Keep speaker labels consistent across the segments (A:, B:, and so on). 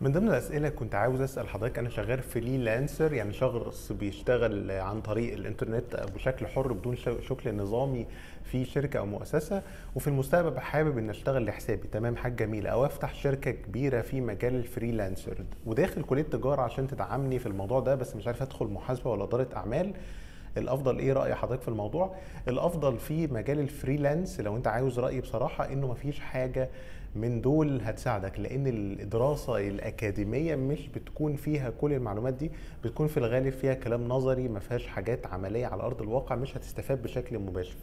A: من ضمن الأسئلة كنت عاوز أسأل حضرتك أنا شغال freelancer يعني شخص بيشتغل عن طريق الإنترنت بشكل حر بدون شكل نظامي في شركة أو مؤسسة وفي المستقبل حابب ان أشتغل لحسابي. تمام حاجة جميلة. أو أفتح شركة كبيرة في مجال ال freelancer وداخل كلية تجارة عشان تدعمني في الموضوع ده بس مش عارف أدخل محاسبة ولا إدارة أعمال. الأفضل إيه رأي حضرتك في الموضوع؟ الأفضل في مجال ال freelance لو أنت عاوز رايي بصراحة إنه مفيش حاجة من دول هتساعدك لأن الدراسة الأكاديمية مش بتكون فيها كل المعلومات دي بتكون في الغالب فيها كلام نظري ما فيهاش حاجات عملية على أرض الواقع مش هتستفاد بشكل مباشر.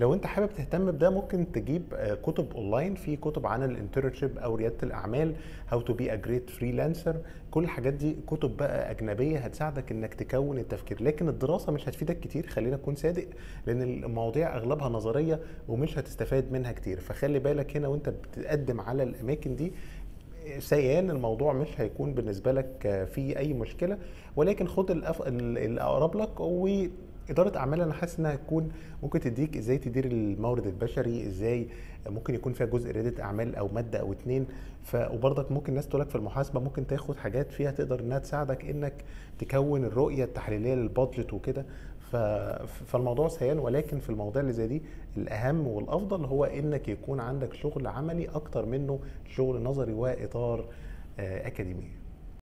A: لو أنت حابب تهتم بده ممكن تجيب كتب أونلاين في كتب عن ال entrepreneurship أو ريادة الأعمال how to be a great freelancer كل الحاجات دي كتب بقى أجنبية هتساعدك إنك تكون التفكير. لكن الدراسة مش هتفيدك كتير خلينا نكون صادق لأن المواضيع أغلبها نظرية ومش هتستفاد منها كتير. فخلي بالك هنا وأنت بتقدم على الأماكن دي سيان الموضوع مش هيكون بالنسبة لك في أي مشكلة ولكن خد الأقرب لك و اداره أعمال أنا حاسس إنها هتكون ممكن تديك إزاي تدير المورد البشري إزاي ممكن يكون فيها جزء رياده أعمال أو مادة أو اتنين ف وبرضك ممكن الناس تقول لك في المحاسبة ممكن تاخد حاجات فيها تقدر إنها تساعدك إنك تكون الرؤية التحليلية للبادجت وكده. فالموضوع سيان ولكن في المواضيع اللي زي دي الأهم والأفضل هو إنك يكون عندك شغل عملي أكتر منه شغل نظري وإطار أكاديمي.